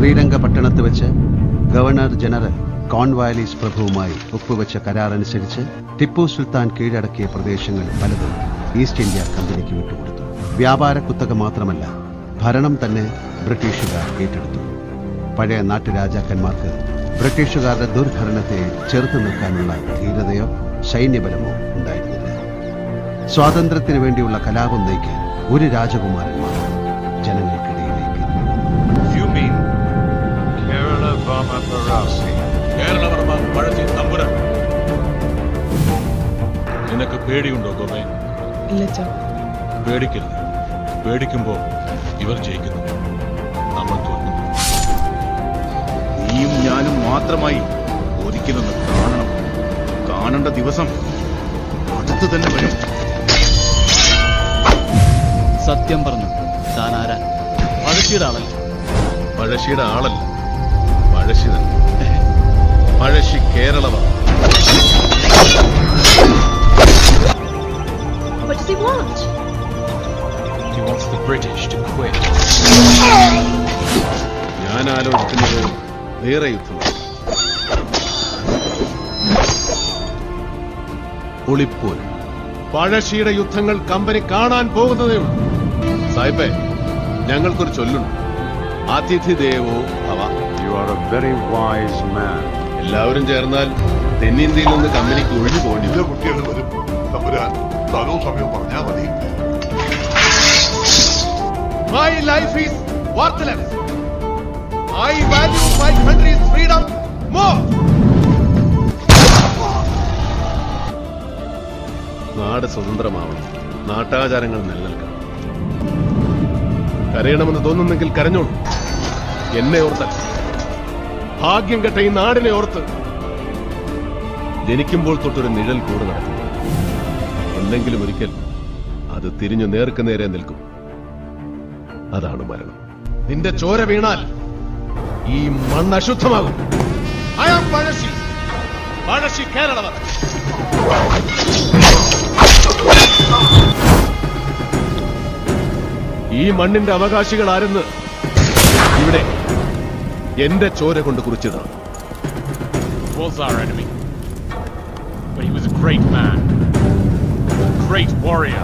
ശ്രീരംഗപട്ടണത്ത് വെച്ച് governor general Cornwallis പ്രഭുവുമായി ഒപ്പുവെച്ച കരാറനുസരിച്ച് ടിപ്പു സുൽത്താൻ കീഴടക്കിയ പ്രദേശങ്ങൾ പലതും ഈസ്റ്റ് ഇന്ത്യ കമ്പനിക്ക് വിട്ടുകൊടുത്തു. വ്യാപാര കുത്തക മാത്രമല്ല ഭരണം തന്നെ ബ്രിട്ടീഷുകാർ ഏറ്റെടുത്തു. പഴയ നാട്ടുരാജാക്കന്മാർക്ക് ബ്രിട്ടീഷുകാരുടെ ദുർഭരണത്തെ ചെറുത്തു നിൽക്കാനുള്ള ധീരതയോ സൈന്യബലമോ ഉണ്ടായിരുന്നില്ല. സ്വാതന്ത്ര്യത്തിനു വേണ്ടിയുള്ള കലാപം നയിക്കാൻ ഒരു രാജകുമാരൻ മാത്രം Kerala കേരളവർമ്മ പഴച്ചി തമ്പുരാൻ നിനക്ക് പേടിയുണ്ടോ ഗോമേ പേടിക്കരുത്. പേടിക്കുമ്പോൾ ഇവർ ജയിക്കുന്നു. നമ്മൾ തോൽക്കുന്നു. നീയും ഞാനും മാത്രമായി ഒരിക്കലൊന്ന് കാണണം. കാണേണ്ട ദിവസം അടുത്തു തന്നെ വരും. സത്യം പറഞ്ഞു താൻ ആരാ? പഴശ്ശിയുടെ ആളല്ല? പഴശ്ശിയുടെ ആളല്ല. പഴശ്ശി മഴശി കേരളവ കേരളമാണ് What does he want? He wants the British to quit. ഞാൻ ആലോചിക്കുന്നത് വേറെ യുദ്ധമാണ്. ഒളിപ്പോൽ. പഴശ്ശിയുടെ യുദ്ധങ്ങൾ കമ്പനി കാണാൻ പോകുന്നതേ. ഉള്ളൂ സാഹിബേ ഞങ്ങൾക്കൊരു ചൊല്ലുണ്ട്. അതിഥി ദേവോ ഭവ. You are a very wise man. എല്ലാവരും ചേർന്നാൽ തെന്നിന്ത്യയിൽ നിന്ന് കമ്പനിക്ക് ഒഴിഞ്ഞു പോകേണ്ടി വരും കുട്ടികൾ വരും തമ്പുരാൻ സ്ഥലവും സമയവും പറഞ്ഞാൽ മതി My life is worthless. I value my country's freedom more. നാട് സ്വതന്ത്രമാവണം നാട്ടാചാരങ്ങൾ നിലനിൽക്കണം കരയണമെന്ന് തോന്നുന്നെങ്കിൽ കരഞ്ഞോളൂ എന്നെ ഓർത്തല്ല ഭാഗ്യം കെട്ട ഈ നാടിനെ ഓർത്ത് ജനിക്കുമ്പോൾ തൊട്ടൊരു നിഴൽ കൂടെ നടക്കുന്നു എന്തെങ്കിലും ഒരിക്കൽ അത് തിരിഞ്ഞു നേർക്ക് നേരെ നിൽക്കും. അതാണ് മരണം. നിന്റെ ചോര വീണാൽ ഈ മണ്ണ് അശുദ്ധമാകും. പഴശ്ശി പഴശ്ശി കേരളവർ ഈ മണ്ണിന്റെ അവകാശികൾ ആരെന്ന് എന്റെ ചോര കൊണ്ട് കുറിച്ചതാണ് Was our enemy. But he was a great man. A great warrior.